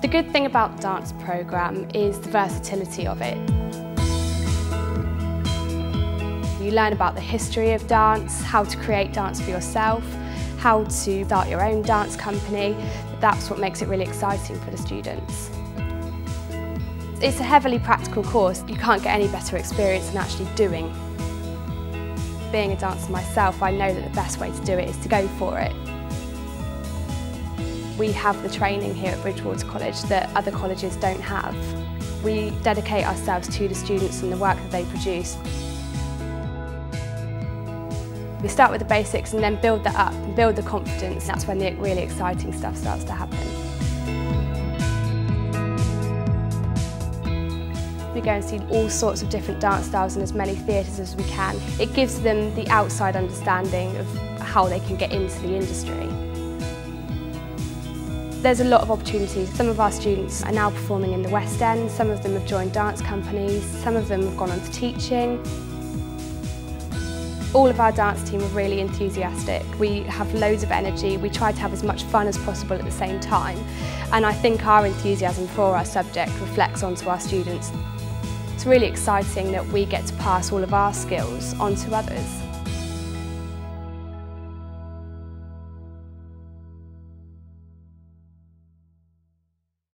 The good thing about the dance programme is the versatility of it. You learn about the history of dance, how to create dance for yourself, how to start your own dance company. That's what makes it really exciting for the students. It's a heavily practical course. You can't get any better experience than actually doing. Being a dancer myself, I know that the best way to do it is to go for it. We have the training here at Bridgwater College that other colleges don't have. We dedicate ourselves to the students and the work that they produce. We start with the basics and then build that up and build the confidence. That's when the really exciting stuff starts to happen. We go and see all sorts of different dance styles in as many theatres as we can. It gives them the outside understanding of how they can get into the industry. There's a lot of opportunities. Some of our students are now performing in the West End, some of them have joined dance companies, some of them have gone on to teaching. All of our dance team are really enthusiastic. We have loads of energy. We try to have as much fun as possible at the same time. And I think our enthusiasm for our subject reflects onto our students. It's really exciting that we get to pass all of our skills on to others.